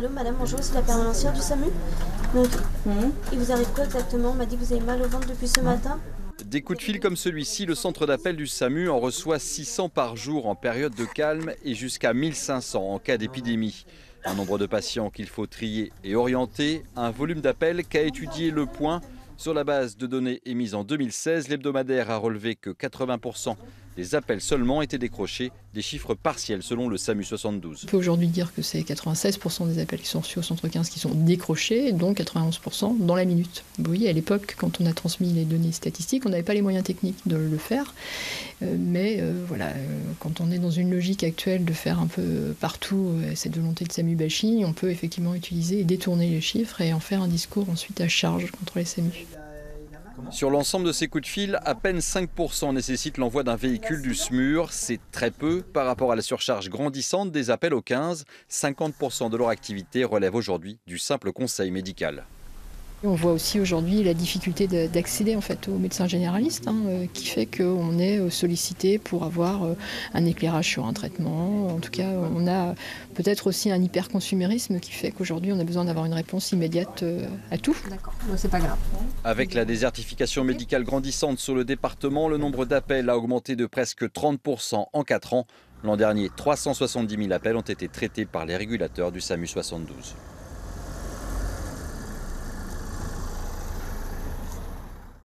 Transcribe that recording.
Allô madame, bonjour, c'est la permanencière du SAMU. Il vous arrive quoi exactement? On m'a dit que vous avez mal au ventre depuis ce matin. Des coups de fil comme celui-ci, le centre d'appel du SAMU en reçoit 600 par jour en période de calme et jusqu'à 1500 en cas d'épidémie. Un nombre de patients qu'il faut trier et orienter, un volume d'appels qu'a étudié Le Point. Sur la base de données émises en 2016, l'hebdomadaire a relevé que 80% des appels seulement étaient décrochés, des chiffres partiels selon le SAMU 72. On peut aujourd'hui dire que c'est 96% des appels qui sont reçus au centre 15 qui sont décrochés, dont 91% dans la minute. Vous voyez, à l'époque, quand on a transmis les données statistiques, on n'avait pas les moyens techniques de le faire. Euh, mais euh, voilà, euh, quand on est dans une logique actuelle de faire un peu partout cette volonté de SAMU bashing, on peut effectivement utiliser et détourner les chiffres et en faire un discours ensuite à charge contre les SAMU. Sur l'ensemble de ces coups de fil, à peine 5% nécessitent l'envoi d'un véhicule du SMUR. C'est très peu par rapport à la surcharge grandissante des appels au 15. 50% de leur activité relève aujourd'hui du simple conseil médical. On voit aussi aujourd'hui la difficulté d'accéder en fait aux médecins généralistes, hein, euh, qui fait qu'on est euh, sollicité pour avoir euh, un éclairage sur un traitement. En tout cas, on a peut-être aussi un hyperconsumérisme qui fait qu'aujourd'hui, on a besoin d'avoir une réponse immédiate à tout. D'accord, c'est pas grave. Avec la désertification médicale grandissante sur le département, le nombre d'appels a augmenté de presque 30% en 4 ans. L'an dernier, 370 000 appels ont été traités par les régulateurs du SAMU 72.